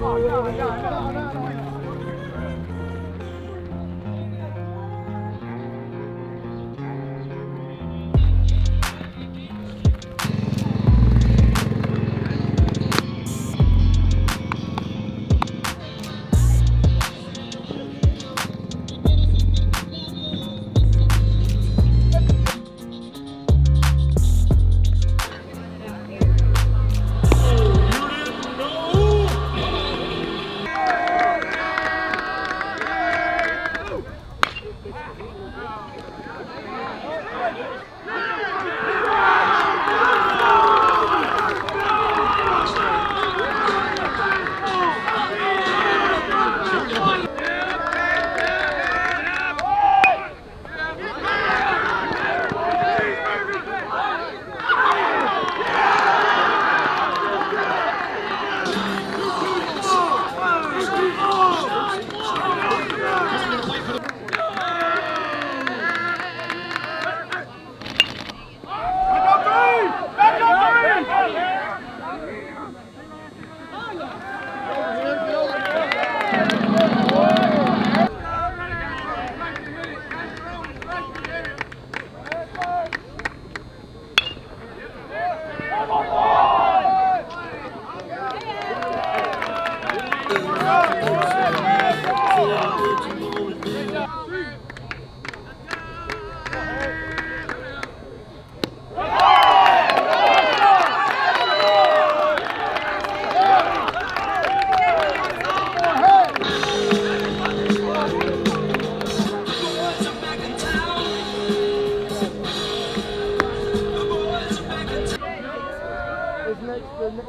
好的好的好的好的好的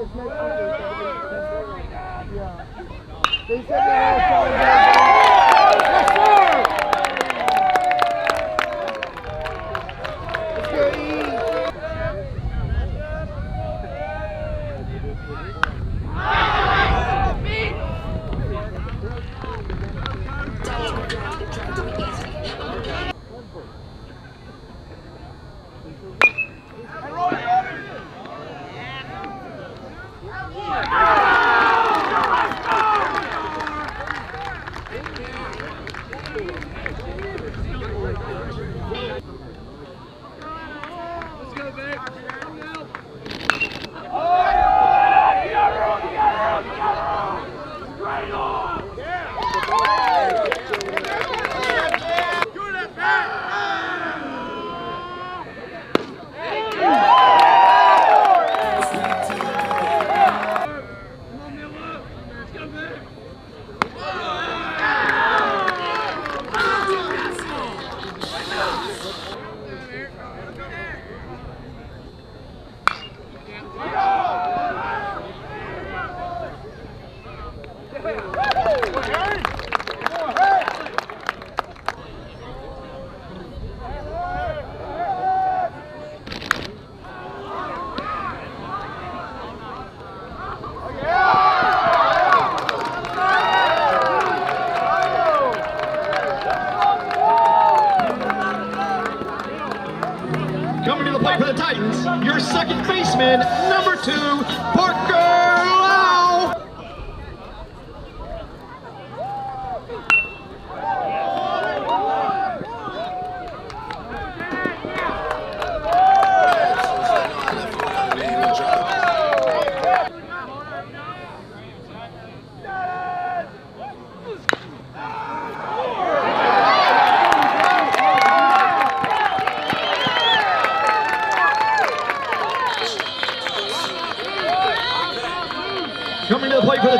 it's next, Yeah. They said they had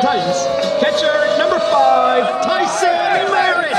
Titans, catcher number five, Tyson Merritt.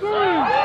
Come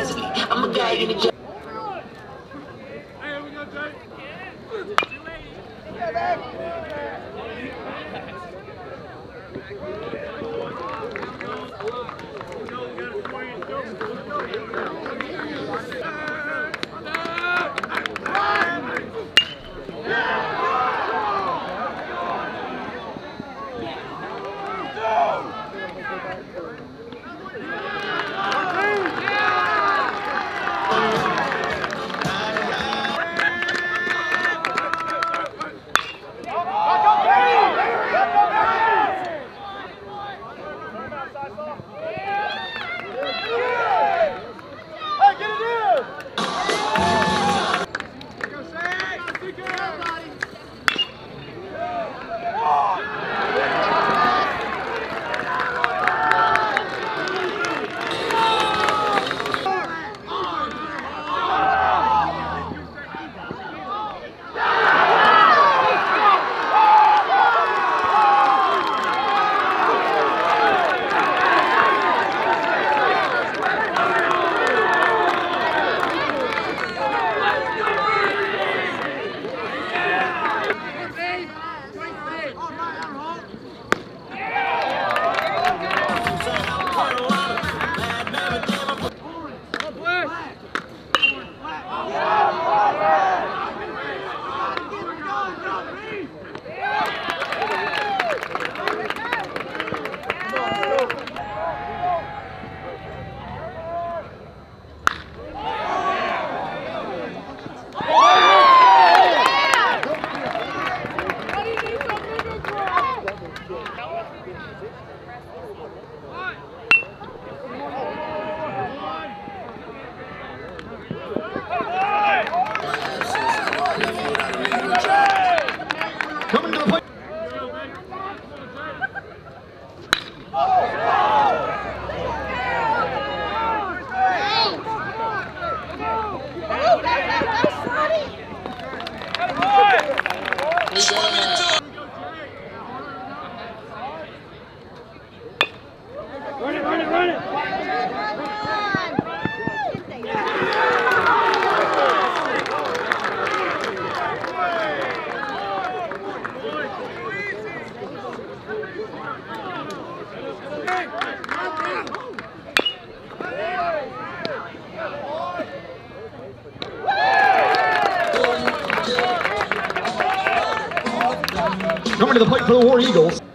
easily. I'm a guy in the Hey. Coming to the plate for the War Eagles.